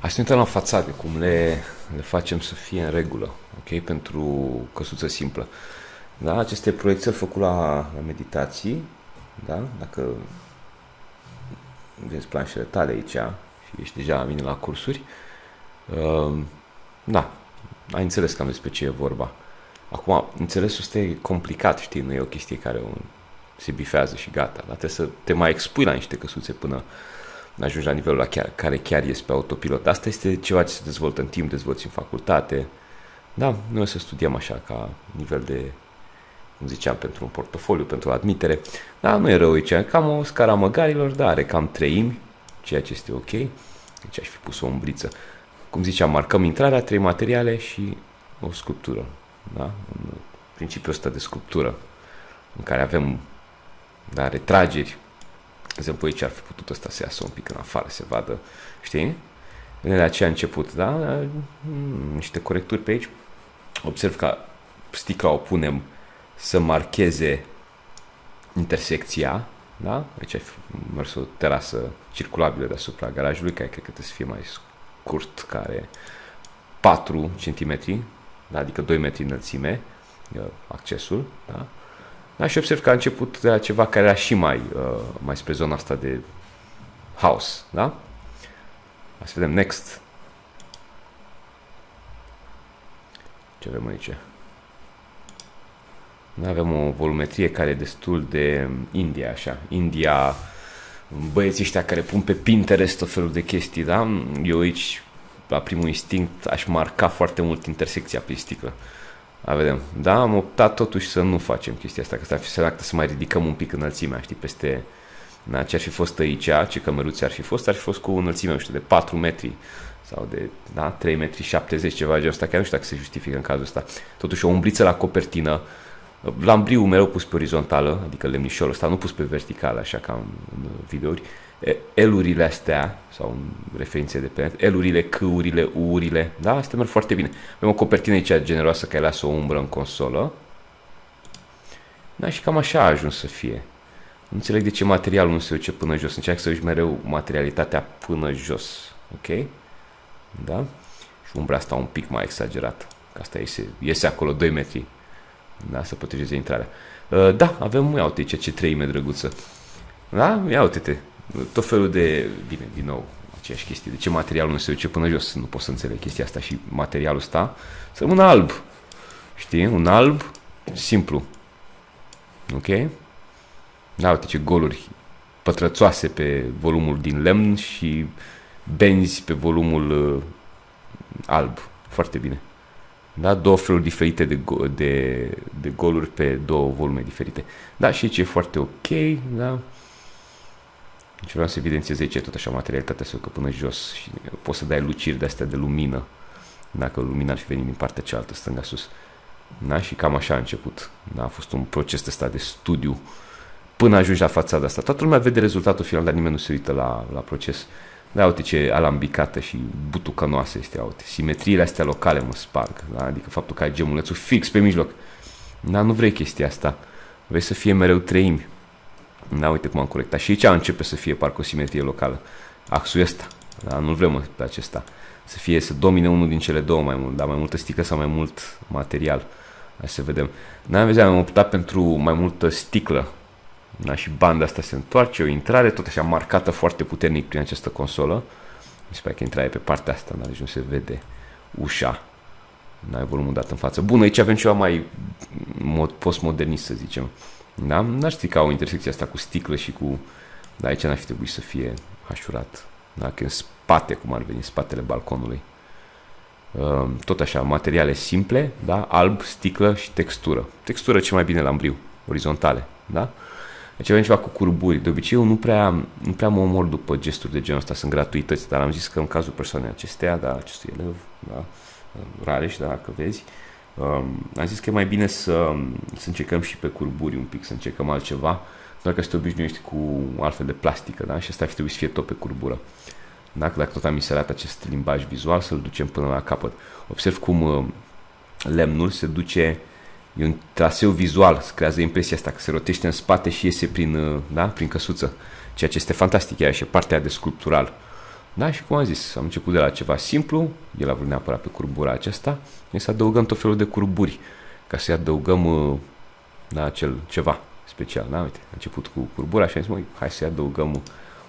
Hai să ne uităm la fațade, cum le, le facem să fie în regulă, ok? Pentru căsuță simplă. Da? Aceste proiecții făcut la, la meditații, da? Dacă vezi planșele tale aici și ești deja mine la cursuri, uh, da, ai înțeles cam despre ce e vorba. Acum, înțelesul ăsta e complicat, știi, nu e o chestie care un, se bifează și gata, dar trebuie să te mai expui la niște căsuțe până ajungi la nivelul la chiar, care chiar este pe autopilot. Asta este ceva ce se dezvoltă în timp, dezvolți în facultate. Da, noi o să studiem așa ca nivel de, cum ziceam, pentru un portofoliu, pentru admitere. Da, nu e rău aici, cam o scara măgarilor, da, are cam treimi, ceea ce este ok. Deci aș fi pus o umbriță. Cum ziceam, marcăm intrarea, trei materiale și o sculptură. Da? Un principiul ăsta de sculptură în care avem da, retrageri, de exemplu, aici ar fi putut ăsta să iasă un pic în afară, să vadă, știi? De aceea a început, da? Mm, niște corecturi pe aici. Observ că sticla o punem să marcheze intersecția, da? Aici ai mers o terasă circulabilă deasupra garajului, care cred că trebuie să fie mai scurt, care 4 cm, da? adică 2 metri înălțime, accesul, da? Da, și observ că a început de la ceva care era și mai, uh, mai spre zona asta de house, da? Hai să vedem next. Ce avem aici? Da, avem o volumetrie care e destul de India, așa. India, băieții ăștia care pun pe Pinterest tot felul de chestii, da? Eu aici, la primul instinct, aș marca foarte mult intersecția pe sticlă. A vedem. Da, am optat totuși să nu facem chestia asta, că asta ar fi să, să mai ridicăm un pic înălțimea, știi, peste da, ce ar fi fost aici, ce cămăruțe ar fi fost, ar fi fost cu o înălțime, nu știu, de 4 metri sau de da, 3 metri 70, ceva genul ăsta, chiar nu știu dacă se justifică în cazul ăsta. Totuși o umbriță la copertină, lambriul mereu pus pe orizontală, adică lemnișorul ăsta, nu pus pe verticală, așa ca în, în videouri, elurile astea, sau în referințe de pe net, elurile, câurile, urile, da? Asta merg foarte bine. Avem o copertină aici generoasă care lasă o umbră în consolă. Da, și cam așa a ajuns să fie. Nu înțeleg de ce materialul nu se duce până jos. Încearcă să duci mereu materialitatea până jos. Ok? Da? Și umbra asta un pic mai exagerată. Că asta iese, iese acolo 2 metri. Da? Să protejeze intrarea. Uh, da, avem, ia uite ce treime drăguță. Da? Ia uite-te tot felul de, bine, din nou, aceeași chestie, de ce materialul nu se duce până jos, nu pot să înțeleg chestia asta și materialul ăsta, să un alb, știi, un alb simplu, ok? Da, uite ce goluri pătrățoase pe volumul din lemn și benzi pe volumul uh, alb, foarte bine. Da? Două feluri diferite de, de, de goluri pe două volume diferite. Da, și ce e foarte ok, da? Deci vreau să evidențiez aici tot așa materialitatea să ducă până jos și poți să dai luciri de astea de lumină dacă lumina ar fi venit din partea cealaltă, stânga sus. Da? Și cam așa a început. Da? A fost un proces ăsta de studiu până ajungi la fațada asta. Toată lumea vede rezultatul final, dar nimeni nu se uită la, la proces. Da, uite ce alambicată și butucănoasă este, uite. Simetriile astea locale mă sparg, da? adică faptul că ai gemulețul fix pe mijloc. Da, nu vrei chestia asta. Vrei să fie mereu treimi. Da, uite cum am corectat. Și aici începe să fie parcă o simetrie locală. Axul ăsta. Da, nu vrem pe acesta. Să fie, să domine unul din cele două mai mult, dar mai multă sticlă sau mai mult material. Hai să vedem. Da, vezi, am optat pentru mai multă sticlă. Da, și banda asta se întoarce, o intrare tot așa marcată foarte puternic prin această consolă. Mi se pare că intrarea e pe partea asta, da, deci nu se vede ușa. N-ai volumul dat în față. Bun, aici avem ceva mai mod, postmodernist, să zicem. Da? N-aș strica o intersecție asta cu sticlă și cu... Da, aici n-ar fi trebuit să fie hașurat. Da? Că în spate, cum ar veni, spatele balconului. Ehm, tot așa, materiale simple, da? alb, sticlă și textură. Textură ce mai bine la îmbriu, orizontale. Da? Deci avem ceva cu curburi. De obicei eu nu prea, nu prea mă omor după gesturi de genul ăsta, sunt gratuități, dar am zis că în cazul persoanei acestea, da, acestui elev, da, rare și dacă vezi, uh, Um, am zis că e mai bine să, să încercăm și pe curburi un pic, să încercăm altceva, doar că să te obișnuiești cu altfel de plastică, da? Și asta ar fi trebuit să fie tot pe curbură. Dacă, dacă tot am inserat acest limbaj vizual, să-l ducem până la capăt. Observ cum uh, lemnul se duce, e un traseu vizual, se creează impresia asta, că se rotește în spate și iese prin, uh, da? prin căsuță, ceea ce este fantastic, ea și partea de sculptural. Da, și cum am zis, am început de la ceva simplu, el a vrut neapărat pe curbura aceasta, e să adăugăm tot felul de curburi, ca să-i adăugăm uh, da, acel ceva special. Da, uite, a început cu curbura și am zis, măi, hai să-i adăugăm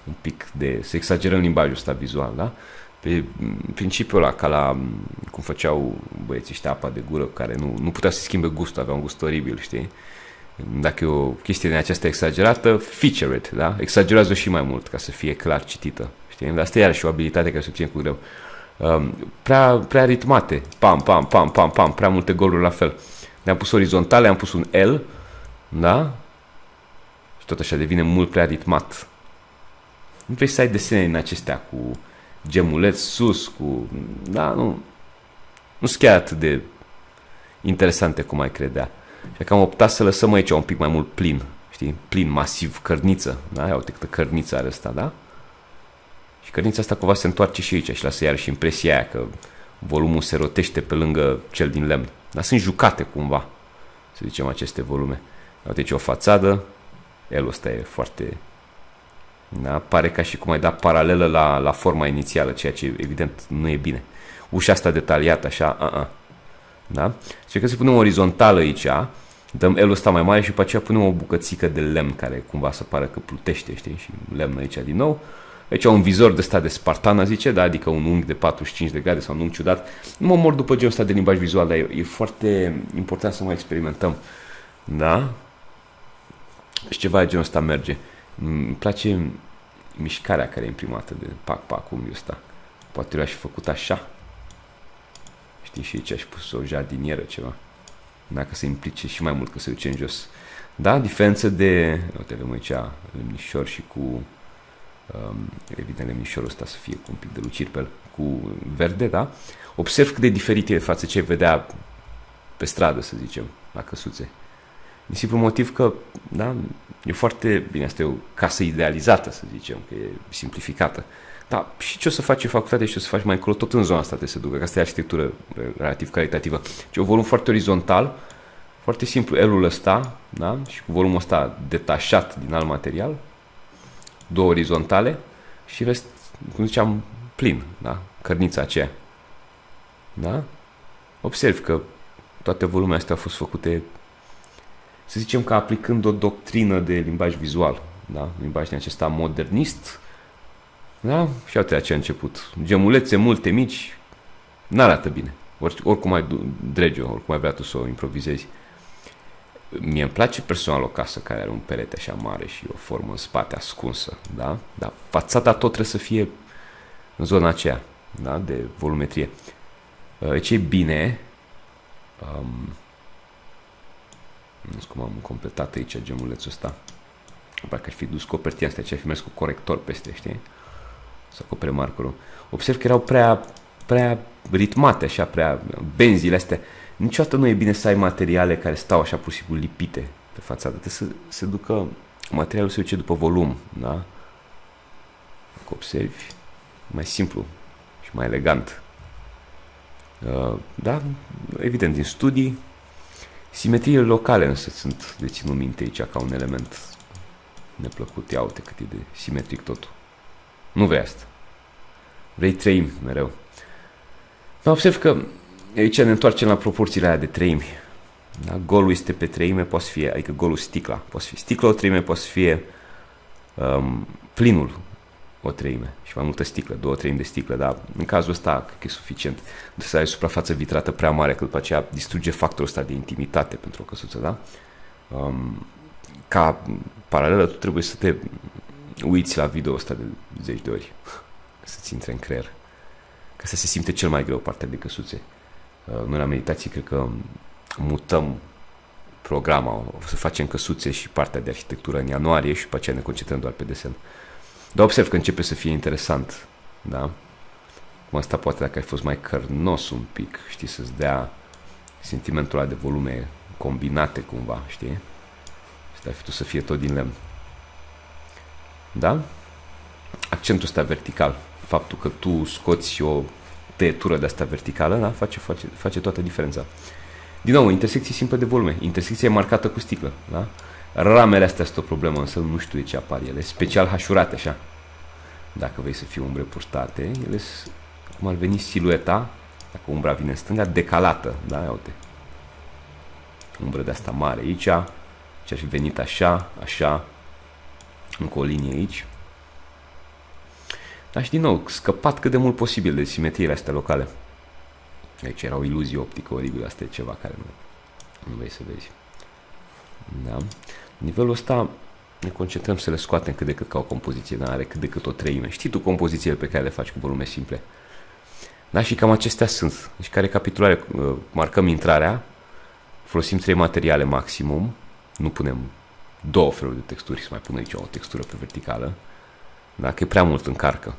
un pic de, să exagerăm limbajul ăsta vizual, da? Pe principiul ăla, ca la cum făceau băieții ăștia apa de gură, care nu, nu putea să schimbe gustul, avea un gust oribil, știi? Dacă e o chestie din aceasta exagerată, feature it, da? Exagerează și mai mult ca să fie clar citită, știi? Dar asta e iarăși o abilitate care se obține cu greu. Um, prea, prea ritmate, pam, pam, pam, pam, pam, prea multe goluri la fel. Ne-am pus orizontale, am pus un L, da? Și tot așa devine mult prea ritmat. Nu vrei să ai desene în acestea cu gemuleț sus, cu... Da, nu... Nu sunt chiar atât de interesante cum ai credea. Și că am optat să lăsăm aici un pic mai mult plin, știi? Plin, masiv, cărniță, da? Ia uite câtă cărniță are asta, da? Și cărnița asta cumva se întoarce și aici și lasă iarăși impresia aia că volumul se rotește pe lângă cel din lemn. Dar sunt jucate cumva, să zicem, aceste volume. Uite ce o fațadă, el ăsta e foarte... Da? Pare ca și cum ai dat paralelă la, la forma inițială, ceea ce evident nu e bine. Ușa asta detaliată, așa, uh-uh. Da? Și că se punem orizontală aici, dăm elul ăsta mai mare și după aceea punem o bucățică de lemn care cumva să pară că plutește, știi? Și lemn aici din nou. Aici un vizor de ăsta de spartana, zice, da? adică un unghi de 45 de grade sau un unghi ciudat. Nu mă mor după genul ăsta de limbaj vizual, dar e, e foarte important să mai experimentăm. Da? Și ceva de genul ăsta merge. Îmi place mișcarea care e imprimată de pac-pac, cum e ăsta. Poate eu aș fi făcut așa. Știi, și aici aș pus o jardinieră, ceva. Dacă se implice și mai mult că se duce în jos. Da, diferență de... Uite, avem aici lemnișor și cu... Um, evident, lemnișorul ăsta să fie cu un pic de luciri pe el, cu verde, da? Observ cât de diferit e față ce vedea pe stradă, să zicem, la căsuțe. Din simplu motiv că, da, e foarte bine, asta e o casă idealizată, să zicem, că e simplificată. Dar și ce o să faci în facultate și ce o să faci mai încolo, tot în zona asta te se ducă, că asta e arhitectură relativ calitativă. Ce un volum foarte orizontal, foarte simplu, elul ăsta, da? și cu volumul ăsta detașat din alt material, două orizontale și rest, cum ziceam, plin, da? cărnița aceea. Da? Observ că toate volumele astea au fost făcute să zicem că aplicând o doctrină de limbaj vizual, da? limbaj din acesta modernist, da? și uite ce a început. Gemulețe multe mici, n-arată bine. Or, oricum ai drege oricum ai vrea tu să o improvizezi. Mie îmi place personal o casă care are un perete așa mare și o formă în spate ascunsă, da? Dar fațada tot trebuie să fie în zona aceea, da? De volumetrie. Ce e bine, um, nu știu cum am completat aici gemulețul ăsta. Parcă ar fi dus copertina asta, ce fi mers cu corector peste, știi? Să acopere markerul. Observ că erau prea, prea ritmate, așa, prea benzile astea. Niciodată nu e bine să ai materiale care stau așa pur și simplu lipite pe fațadă. Trebuie să se ducă, materialul se duce după volum, da? Dacă observi, mai simplu și mai elegant. Uh, da, evident, din studii, Simetriile locale însă sunt de ținut minte aici ca un element neplăcut. Ia uite cât e de simetric totul. Nu vrei asta. Vrei treimi mereu. Dar observ că aici ne întoarcem la proporțiile aia de treimi. Da? Golul este pe treime, poate fi, adică golul sticla. Poate fi sticla o treime, poate fi um, plinul o treime și mai multă sticlă, două treimi de sticlă, dar în cazul ăsta cred că e suficient. De să ai suprafață vitrată prea mare, că după aceea distruge factorul ăsta de intimitate pentru o căsuță, da? Um, ca paralelă, tu trebuie să te uiți la video ăsta de zeci de ori, să-ți intre în creier, ca să se simte cel mai greu partea de căsuțe. Uh, noi la meditație cred că mutăm programa, o să facem căsuțe și partea de arhitectură în ianuarie și după aceea ne concentrăm doar pe desen. Dar observ că începe să fie interesant, da? Cum asta poate dacă ai fost mai cărnos un pic, știi, să-ți dea sentimentul ăla de volume combinate cumva, știi? Și fi tu să fie tot din lemn. Da? Accentul ăsta vertical, faptul că tu scoți o tăietură de asta verticală, da? face, face, face toată diferența. Din nou, intersecție simplă de volume. Intersecția e marcată cu sticlă. Da? Ramele astea sunt o problemă, însă nu știu de ce apar ele, special hașurate așa. dacă vrei să fie umbre purtate, ele cum ar veni silueta, dacă umbra vine în stânga, decalată, da, ia uite. Umbră de asta mare aici, ce și venit așa, așa, încă o linie aici. Dar și din nou, scăpat cât de mult posibil de simetriile astea locale. Aici era o iluzie optică oribilă, asta e ceva care nu, nu vrei să vezi. Da? Nivelul ăsta ne concentrăm să le scoatem cât de cât ca o compoziție, dar are cât de cât o treime. Știi tu compozițiile pe care le faci cu volume simple. Da, și cam acestea sunt. Deci care recapitulare, uh, marcăm intrarea, folosim trei materiale maximum, nu punem două feluri de texturi, să mai pun aici o textură pe verticală, dacă e prea mult încarcă.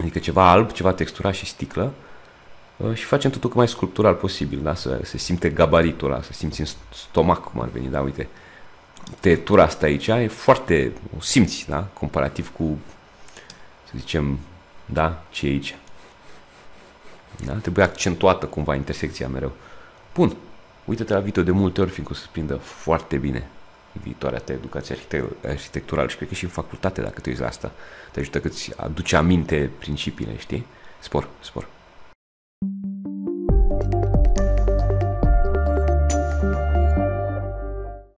Adică ceva alb, ceva texturat și sticlă uh, și facem totul cât mai sculptural posibil, da? să se simte gabaritul ăla, să simți în stomac cum ar veni, da, uite, tăietura asta aici e foarte, o simți, da, comparativ cu, să zicem, da, ce e aici. Da? Trebuie accentuată cumva intersecția mereu. Bun, uite-te la video de multe ori, fiindcă o să prindă foarte bine viitoarea ta educație arhitecturală și cred că și în facultate, dacă te uiți la asta, te ajută că îți aduce aminte principiile, știi? Spor, spor.